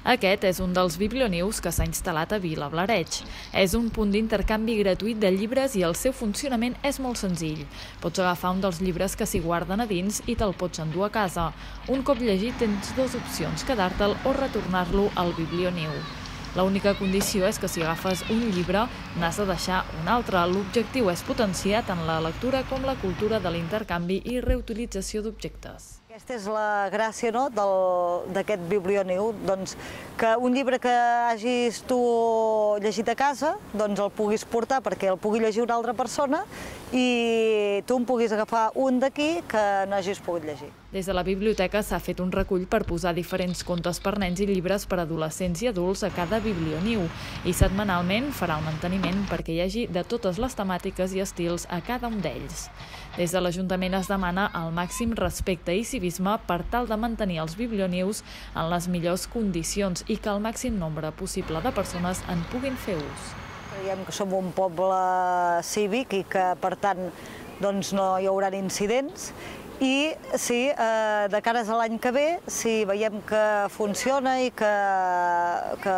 Aquest és un dels biblionius que s'ha instal·lat a Vila Blareig. És un punt d'intercanvi gratuït de llibres i el seu funcionament és molt senzill. Pots agafar un dels llibres que s'hi guarden a dins i te'l pots endur a casa. Un cop llegit tens dues opcions, quedar-te'l o retornar-lo al biblioniu. L'única condició és que si agafes un llibre n'has de deixar un altre. L'objectiu és potenciar tant la lectura com la cultura de l'intercanvi i reutilització d'objectes. Aquesta és la gràcia no, d'aquest biblioniu, doncs, que un llibre que hagis tu llegit a casa doncs el puguis portar perquè el pugui llegir una altra persona i tu en puguis agafar un d'aquí que no hagis pogut llegir. Des de la biblioteca s'ha fet un recull per posar diferents contes per nens i llibres per adolescents i adults a cada biblioniu i setmanalment farà un manteniment perquè hi hagi de totes les temàtiques i estils a cada un d'ells. Des de l'Ajuntament es demana el màxim respecte i civisme per tal de mantenir els biblionius en les millors condicions i que el màxim nombre possible de persones en puguin fer ús. Creiem que som un poble cívic i que, per tant, doncs no hi haurà incidents i sí, eh, de cares a l'any que ve, si veiem que funciona i que, que,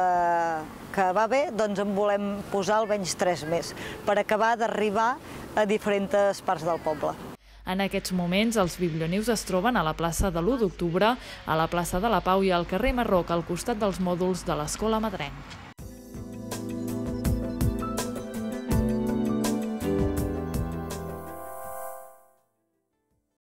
que va bé, doncs en volem posar almenys tres més, per acabar d'arribar a diferents parts del poble. En aquests moments, els biblionius es troben a la plaça de l'1 d'octubre, a la plaça de la Pau i al carrer Marroc, al costat dels mòduls de l'Escola Madrenc.